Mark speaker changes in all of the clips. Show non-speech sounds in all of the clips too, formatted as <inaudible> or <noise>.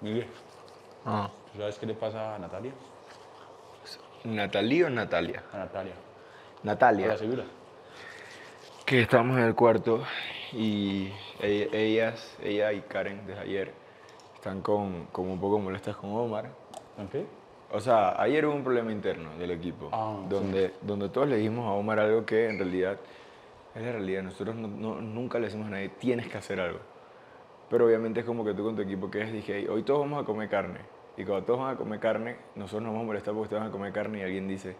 Speaker 1: Miguel,
Speaker 2: Ah.
Speaker 1: ¿tú sabes qué le pasa a Natalia?
Speaker 2: ¿Natalie o Natalia?
Speaker 1: A Natalia. ¿A
Speaker 2: Natalia.
Speaker 1: la segura?
Speaker 2: Que estábamos en el cuarto y e- ellas, ella y Karen desde ayer están con, como un poco molestas con Omar.
Speaker 1: ¿En qué?
Speaker 2: O sea, ayer hubo un problema interno del equipo,
Speaker 1: Ah,
Speaker 2: donde, donde todos le dijimos a Omar algo que en realidad es la realidad. Nosotros no- no- nunca le decimos a nadie, tienes que hacer algo. Pero obviamente es como que tú con tu equipo que es, dije, "Hey, hoy todos vamos a comer carne. Y cuando todos van a comer carne, nosotros nos vamos a molestar porque ustedes van a comer carne y alguien dice,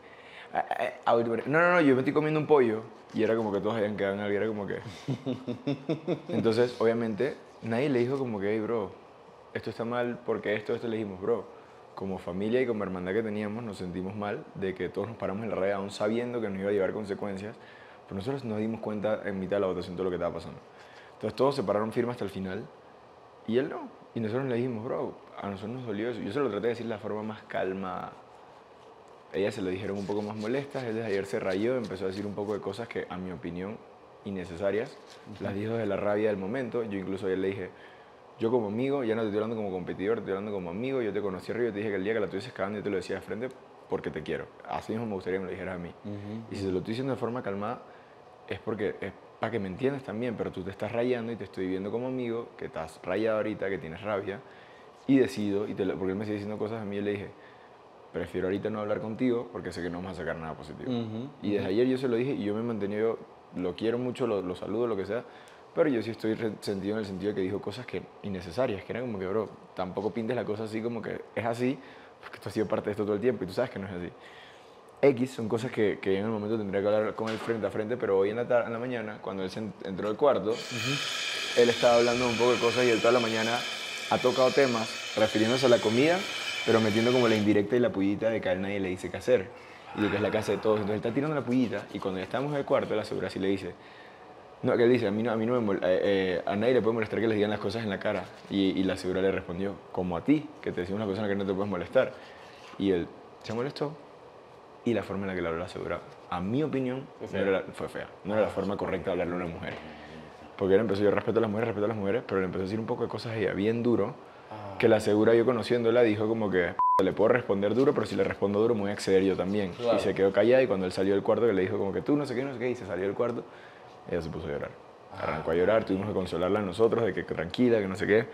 Speaker 2: "Ah, ah, ah, no, no, no, yo me estoy comiendo un pollo. Y era como que todos habían quedado en algo, era como que... <laughs> Entonces, obviamente, nadie le dijo como que, hey, bro, esto está mal porque esto, esto le dijimos, bro. Como familia y como hermandad que teníamos, nos sentimos mal de que todos nos paramos en la raya, aún sabiendo que nos iba a llevar consecuencias. Pero nosotros nos dimos cuenta en mitad de la votación todo lo que estaba pasando. Entonces todos se pararon firmes hasta el final y él no. Y nosotros le dijimos, bro, a nosotros nos dolió eso. Yo se lo traté de decir de la forma más calmada. Ellas se lo dijeron un poco más molestas. Él desde ayer se rayó, empezó a decir un poco de cosas que, a mi opinión, innecesarias. Las dijo de la rabia del momento. Yo incluso ayer le dije, yo como amigo, ya no te estoy hablando como competidor, te estoy hablando como amigo. Yo te conocí arriba te dije que el día que la tuvieses cagando yo te lo decía de frente porque te quiero. Así mismo me gustaría que me lo dijeras a mí. Y si te lo estoy diciendo de forma calmada, es porque es para que me entiendas también, pero tú te estás rayando y te estoy viendo como amigo, que estás rayado ahorita, que tienes rabia, y decido, y te lo- porque él me sigue diciendo cosas a mí, yo le dije, prefiero ahorita no hablar contigo porque sé que no vamos a sacar nada positivo. Y desde ayer yo se lo dije y yo me he mantenido, lo quiero mucho, lo, lo saludo, lo que sea, pero yo sí estoy resentido en el sentido de que dijo cosas que innecesarias, que era como que, bro, tampoco pintes la cosa así como que es así, porque tú has sido parte de esto todo el tiempo y tú sabes que no es así. X son cosas que, que en el momento tendría que hablar con él frente a frente, pero hoy en la, tar- en la mañana, cuando él se en- entró al cuarto, él estaba hablando un poco de cosas y él toda la mañana ha tocado temas refiriéndose a la comida, pero metiendo como la indirecta y la pullita de que a él nadie le dice qué hacer y de que es la casa de todos. Entonces él está tirando la pullita y cuando ya estamos en el cuarto, la segura sí le dice, no, que él dice, a mí no, a, mí no me eh, eh, a nadie le puede molestar que les digan las cosas en la cara. Y, y la segura le respondió, como a ti, que te decimos una cosa en la que no te puedes molestar. Y él se molestó y la forma en la que le habló la segura, a mi opinión,
Speaker 1: Fue
Speaker 2: no
Speaker 1: fea.
Speaker 2: era fue fea. No era la forma correcta de hablarle a una mujer. Porque él empezó, yo respeto a las mujeres, respeto a las mujeres, pero le empezó a decir un poco de cosas a ella bien duro, que la segura yo conociéndola dijo como que le puedo responder duro, pero si le respondo duro me voy a exceder yo también.
Speaker 1: Claro.
Speaker 2: Y se quedó callada y cuando él salió del cuarto que le dijo como que tú no sé qué, no sé qué, y se salió del cuarto, ella se puso a llorar. Arrancó a llorar, tuvimos que consolarla a nosotros de que tranquila, que no sé qué.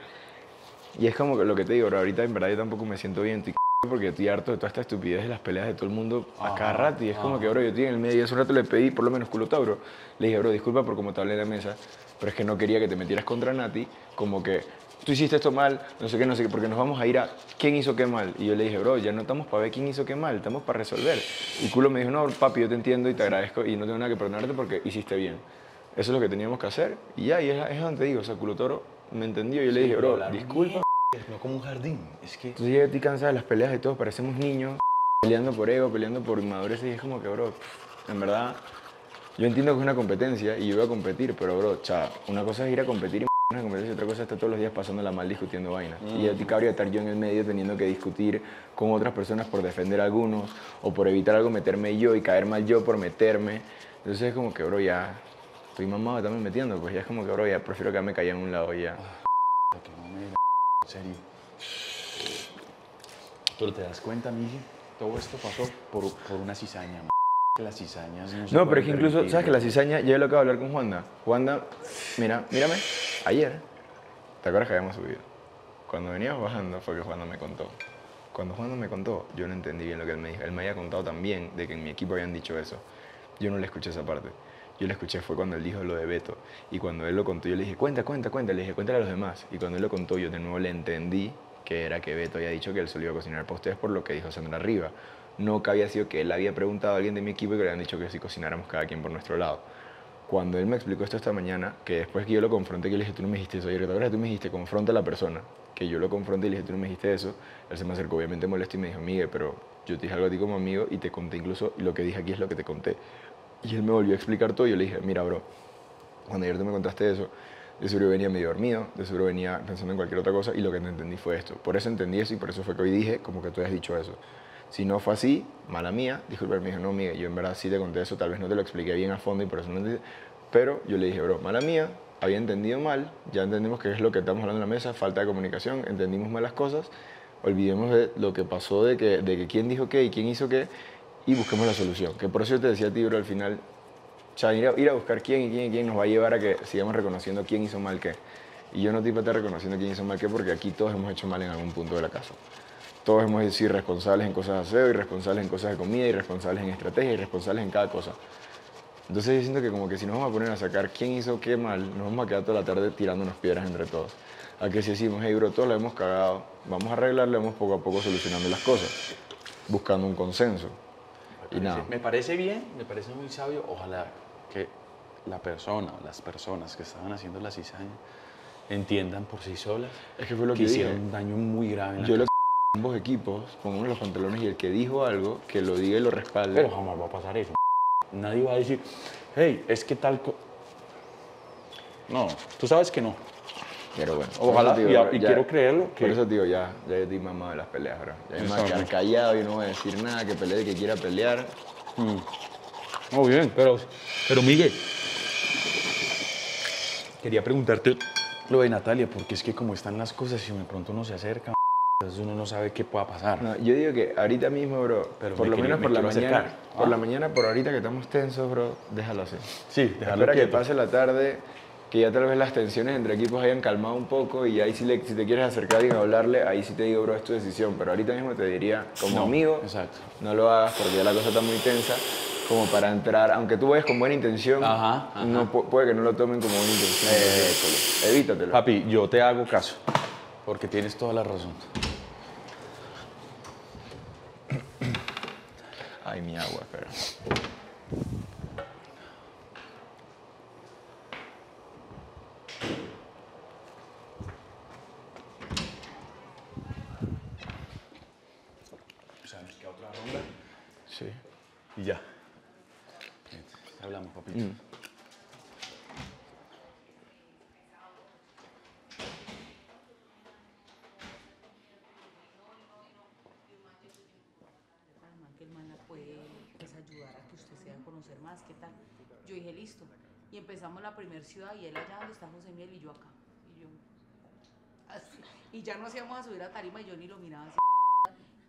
Speaker 2: Y es como lo que te digo, bro, ahorita en verdad yo tampoco me siento bien, estoy porque estoy harto de toda esta estupidez de las peleas de todo el mundo a cada rato. Y es como que, bro, yo estoy en el medio. Y hace un rato le pedí, por lo menos culo Tauro. Le dije, bro, disculpa por cómo te hablé en la mesa, pero es que no quería que te metieras contra Nati, como que tú hiciste esto mal, no sé qué, no sé qué, porque nos vamos a ir a quién hizo qué mal. Y yo le dije, bro, ya no estamos para ver quién hizo qué mal, estamos para resolver. Y culo me dijo, no, papi, yo te entiendo y te agradezco y no tengo nada que perdonarte porque hiciste bien. Eso es lo que teníamos que hacer. Y ya, y es, es donde te digo, o sea, culo Toro me entendió. Y yo le dije, bro, disculpa.
Speaker 1: No como un jardín. Es que.
Speaker 2: Entonces ya estoy cansada de las peleas de todos, parecemos niños, peleando por ego, peleando por inmadurez y es como que, bro, en verdad, yo entiendo que es una competencia y yo voy a competir, pero, bro, cha, una cosa es ir a competir y una competencia y otra cosa es estar todos los días pasándola mal discutiendo vainas. Y a ti cabría estar yo en el medio teniendo que discutir con otras personas por defender a algunos o por evitar algo, meterme yo y caer mal yo por meterme. Entonces es como que, bro, ya estoy mamado estarme metiendo, pues ya es como que, bro, ya prefiero quedarme callado en un lado ya.
Speaker 1: Que no me diga, en serio. Pero te das cuenta, Miguel, todo esto pasó por, por una cizaña, m***, que las cizañas no se
Speaker 2: No, pero es que incluso,
Speaker 1: permitir,
Speaker 2: ¿sabes que la cizaña? Yo lo acabo de hablar con Juanda. Juanda, mira, mírame, ayer, ¿te acuerdas que habíamos subido? Cuando veníamos bajando fue que Juanda me contó. Cuando Juanda me contó, yo no entendí bien lo que él me dijo. Él me había contado también de que en mi equipo habían dicho eso. Yo no le escuché esa parte. Yo le escuché fue cuando él dijo lo de Beto. Y cuando él lo contó, yo le dije, cuenta, cuenta, cuenta. Le dije, cuéntale a los demás. Y cuando él lo contó, yo de nuevo le entendí que era que Beto había dicho que él solo iba a cocinar para ustedes por lo que dijo Sandra Arriba. No que había sido que él había preguntado a alguien de mi equipo y que le habían dicho que si cocináramos cada quien por nuestro lado. Cuando él me explicó esto esta mañana, que después que yo lo confronté, que le dije, tú no me dijiste eso ¿te acuerdas? Tú me dijiste, confronta a la persona. Que yo lo confronté y le dije, tú no me dijiste eso. Él se me acercó obviamente molesto y me dijo, Miguel, pero yo te dije algo a ti como amigo y te conté incluso lo que dije aquí es lo que te conté. Y él me volvió a explicar todo y yo le dije, mira, bro, cuando ayer tú me contaste eso, de seguro venía medio dormido, de seguro venía pensando en cualquier otra cosa y lo que no entendí fue esto. Por eso entendí eso y por eso fue que hoy dije como que tú has dicho eso. Si no fue así, mala mía, disculpa, me dijo, no, Miguel, yo en verdad sí te conté eso, tal vez no te lo expliqué bien a fondo y por eso no entendí. Pero yo le dije, bro, mala mía, había entendido mal, ya entendimos qué es lo que estamos hablando en la mesa, falta de comunicación, entendimos mal las cosas, olvidemos de lo que pasó, de que, de que quién dijo qué y quién hizo qué, y busquemos la solución. Que por eso yo te decía a ti, bro, al final, o sea, ir a, ir a buscar quién y quién y quién nos va a llevar a que sigamos reconociendo quién hizo mal qué. Y yo no te iba a estar reconociendo quién hizo mal qué porque aquí todos hemos hecho mal en algún punto de la casa. Todos hemos sido irresponsables en cosas de aseo, irresponsables en cosas de comida, irresponsables en estrategia, irresponsables en cada cosa. Entonces yo siento que como que si nos vamos a poner a sacar quién hizo qué mal, nos vamos a quedar toda la tarde tirándonos piedras entre todos. A que si decimos, hey bro, todos lo hemos cagado, vamos a arreglarlo, vamos poco a poco solucionando las cosas, buscando un consenso. Y nada.
Speaker 1: Me parece bien, me parece muy sabio. Ojalá que la persona o las personas que estaban haciendo la cizaña entiendan por sí solas
Speaker 2: Es que fue lo
Speaker 1: que
Speaker 2: que dije.
Speaker 1: hicieron un daño muy grave en la
Speaker 2: Yo lo que <laughs> ambos equipos, pongamos los pantalones y el que dijo algo, que lo diga y lo respalde.
Speaker 1: Pero jamás va a pasar eso. Nadie va a decir, hey, es que tal... co-". No, tú sabes que no.
Speaker 2: Pero bueno,
Speaker 1: Ojalá, y,
Speaker 2: digo, bro,
Speaker 1: y
Speaker 2: ya-
Speaker 1: quiero creerlo que...
Speaker 2: Por eso digo, ya, ya yo estoy mamado de las peleas, bro. Ya yo me voy a quedar callado, yo no voy a decir nada, que pelee el que quiera pelear.
Speaker 1: Mm. Muy bien, pero, pero Miguel, quería preguntarte lo de Natalia, porque es que como están las cosas y de pronto uno se acerca, entonces uno no sabe qué pueda pasar.
Speaker 2: No, yo digo que ahorita mismo, bro,
Speaker 1: Pero
Speaker 2: por lo
Speaker 1: quiero-
Speaker 2: menos
Speaker 1: me
Speaker 2: por la mañana,
Speaker 1: acercar.
Speaker 2: por
Speaker 1: Ah.
Speaker 2: la mañana, por ahorita que estamos tensos, bro, déjalo así.
Speaker 1: Sí, dejarlo
Speaker 2: Espera que pase la tarde, que ya tal vez las tensiones entre equipos hayan calmado un poco y ahí si, le- si te quieres acercar a alguien a hablarle, ahí sí te digo, bro, es tu decisión. Pero ahorita mismo te diría, como
Speaker 1: No,
Speaker 2: amigo,
Speaker 1: exacto.
Speaker 2: no lo hagas porque ya la cosa está muy tensa, como para entrar, aunque tú vayas con buena intención,
Speaker 1: Ajá, ajá.
Speaker 2: No, pu- puede que no lo tomen como buena intención.
Speaker 1: École.
Speaker 2: Evítatelo.
Speaker 1: Papi, yo te hago caso, porque tienes toda la razón.
Speaker 2: Ay, mi agua, espera.
Speaker 1: O sea, nos queda otra ronda
Speaker 2: Sí.
Speaker 1: y ya. Bien, Hablamos, papito.
Speaker 2: Mm.
Speaker 3: pues, ¿qué tal? Yo dije, listo. Y empezamos la primera ciudad y él allá donde está José Miel y yo acá. Y yo, así. Y ya nos íbamos a subir a tarima y yo ni lo miraba así.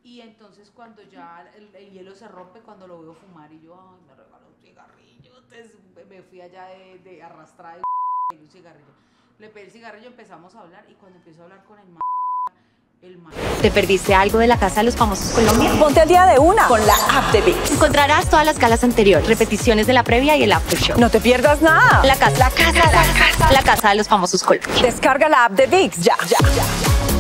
Speaker 3: Y entonces cuando ya el, el hielo se rompe, cuando lo veo fumar y yo, ay, me regaló un cigarrillo. Entonces me fui allá de, de arrastrada y <laughs> un cigarrillo. Le pedí el cigarrillo, empezamos a hablar y cuando empiezo a hablar con el el
Speaker 4: ¿Te perdiste algo de la Casa de los Famosos Colombia?
Speaker 5: Ponte al día de una con la app de VIX.
Speaker 4: Encontrarás todas las galas anteriores, repeticiones de la previa y el after show.
Speaker 5: No te pierdas nada.
Speaker 4: La casa, la casa, la casa, la casa de los Famosos Colombia.
Speaker 5: Descarga la app de VIX ya, ya, ya.